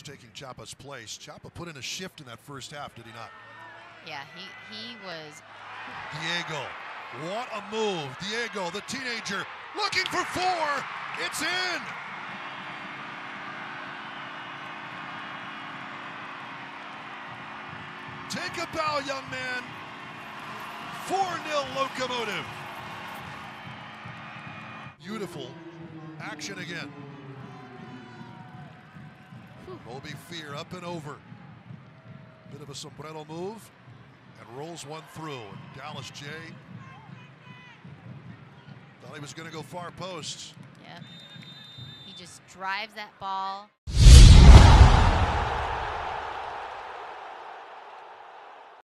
taking Chapa's place. Chapa put in a shift in that first half, did he not? Yeah, he, he was. Diego, what a move. Diego, the teenager, looking for four. It's in. Take a bow, young man. 4 0 locomotive. Beautiful action again. Mobi Fehr up and over. Bit of a sombrero move and rolls one through. And Dallas Jaye thought he was going to go far post. Yeah. He just drives that ball.